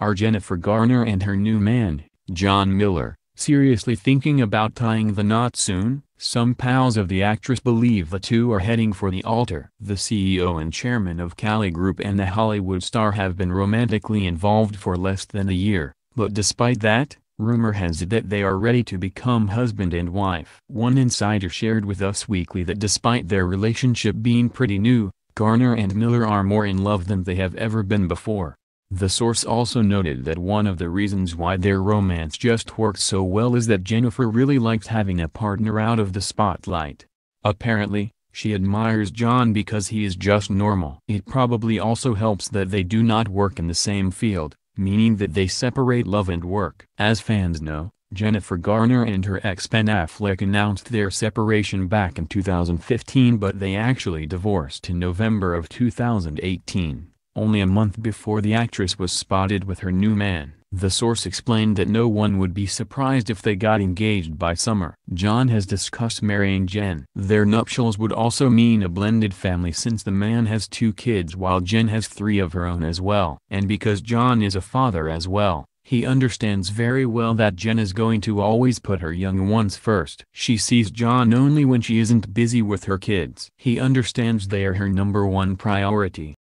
Are Jennifer Garner and her new man, John Miller, seriously thinking about tying the knot soon? Some pals of the actress believe the two are heading for the altar. The CEO and chairman of Cali Group and the Hollywood star have been romantically involved for less than a year, but despite that, rumor has it that they are ready to become husband and wife. One insider shared with Us Weekly that despite their relationship being pretty new, Garner and Miller are more in love than they have ever been before. The source also noted that one of the reasons why their romance just worked so well is that Jennifer really likes having a partner out of the spotlight. Apparently, she admires John because he is just normal. It probably also helps that they do not work in the same field, meaning that they separate love and work. As fans know, Jennifer Garner and her ex Ben Affleck announced their separation back in 2015 but they actually divorced in November of 2018 only a month before the actress was spotted with her new man. The source explained that no one would be surprised if they got engaged by summer. John has discussed marrying Jen. Their nuptials would also mean a blended family since the man has two kids while Jen has three of her own as well. And because John is a father as well, he understands very well that Jen is going to always put her young ones first. She sees John only when she isn't busy with her kids. He understands they are her number one priority.